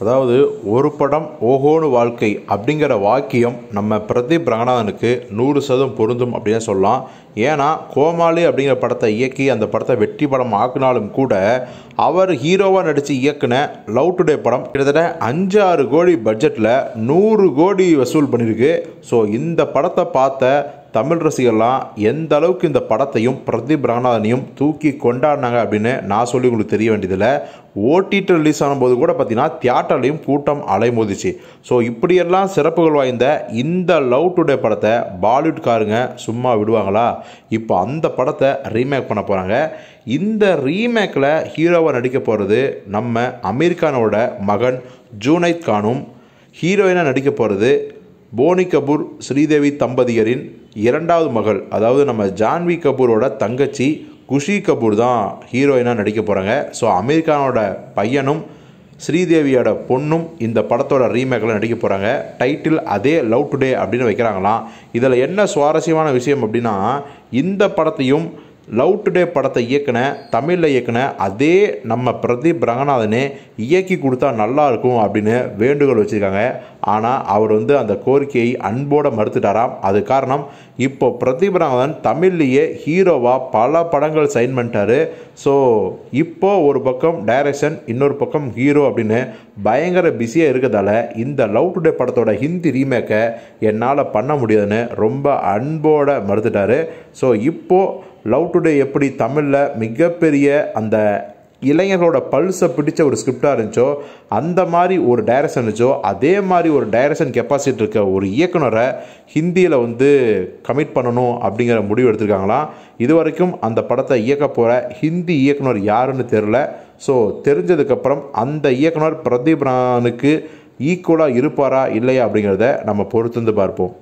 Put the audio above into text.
அதாவது ஒரு படம் ஓஹோனு வாழ்க்கை அப்படிங்கிற வாக்கியம் நம்ம பிரதீப் ரங்கநாதனுக்கு நூறு சதம் பொருந்தும் அப்படின்னு சொல்லலாம். ஏன்னா கோமாளி அப்படிங்கிற படத்தை இயக்கி அந்த படத்தை வெற்றி படம் ஆக்கினாலும் கூட அவர் ஹீரோவாக நடித்து இயக்குன லவ் டுடே படம் கிட்டத்தட்ட அஞ்சு ஆறு கோடி பட்ஜெட்டில் நூறு கோடி வசூல் பண்ணியிருக்கு ஸோ இந்த படத்தை பார்த்த தமிழ் ரசிகர்லாம் எந்த அளவுக்கு இந்த படத்தையும் பிரதீப் ராமநாதனையும் தூக்கி கொண்டாடினாங்க அப்படின்னு நான் சொல்லி உங்களுக்கு தெரிய வேண்டியதில்லை. ஓடிடி ரிலீஸ் ஆனும்போது கூட பார்த்தீங்கன்னா தியேட்டர்லையும் கூட்டம் அலைமோதிச்சு. ஸோ இப்படியெல்லாம் சிறப்புகள் வாய்ந்த இந்த லவ் டுடே படத்தை பாலிவுட்காரங்க சும்மா விடுவாங்களா? இப்போ அந்த படத்தை ரீமேக் பண்ண போகிறாங்க இந்த ரீமேக்கில் ஹீரோவாக நடிக்க போகிறது நம்ம அமீர்கானோட மகன் ஜூனைத் கானும். ஹீரோயினாக நடிக்க போகிறது போனி கபூர் ஸ்ரீதேவி தம்பதியரின் இரண்டாவது மகள் அதாவது நம்ம ஜான்வி கபூரோட தங்கச்சி குஷி கபூர் தான் ஹீரோயினாக நடிக்க போகிறாங்க ஸோ அமீர்கானோட பையனும் ஸ்ரீதேவியோட பொண்ணும் இந்த படத்தோட ரீமேக்கில் நடிக்க போகிறாங்க டைட்டில் அதே லவ் டுடே அப்படின்னு வைக்கிறாங்களாம். இதில் என்ன சுவாரஸ்யமான விஷயம் அப்படின்னா இந்த படத்தையும் லவ் டுடே படத்தை இயக்குன தமிழில் இயக்குன அதே நம்ம பிரதீப் ரங்கநாதனே இயக்கி கொடுத்தா நல்லா இருக்கும் அப்படின்னு வேண்டுகோள் வச்சுருக்காங்க. ஆனால் அவர் வந்து அந்த கோரிக்கையை அன்போடு மறுத்துட்டாராம். அது காரணம் இப்போ பிரதீப் ரங்கநாதன் தமிழ்லேயே ஹீரோவாக பல படங்கள் சைன் பண்ணிட்டாரு. ஸோ இப்போ ஒரு பக்கம் டைரக்ஷன் இன்னொரு பக்கம் ஹீரோ அப்படின்னு பயங்கர பிஸியாக இருக்கிறதால இந்த லவ் டுடே படத்தோட ஹிந்தி ரீமேக்கை என்னால் பண்ண முடியாதுன்னு ரொம்ப அன்போட மறுத்துட்டாரு. ஸோ இப்போது லவ் டுடே எப்படி தமிழில் மிகப்பெரிய அந்த இளைஞர்களோட பல்ஸை பிடிச்ச ஒரு ஸ்கிரிப்டாக இருந்துச்சோ அந்த மாதிரி ஒரு டைரக்ஷன் இருந்துச்சோ அதே மாதிரி ஒரு டைரக்ஷன் கெப்பாசிட்டி இருக்க ஒரு இயக்குனரை ஹிந்தியில் வந்து கமிட் பண்ணணும் அப்படிங்கிற முடிவு எடுத்திருக்காங்களாம். இது வரைக்கும் அந்த படத்தை இயக்க போகிற ஹிந்தி இயக்குனர் யாருன்னு தெரில ஸோ தெரிஞ்சதுக்கப்புறம் அந்த இயக்குனர் பிரதீப் ரானுக்கு ஈக்குவலாக இருப்பாரா இல்லையா அப்படிங்கிறத நம்ம பொறுத்திருந்து பார்ப்போம்.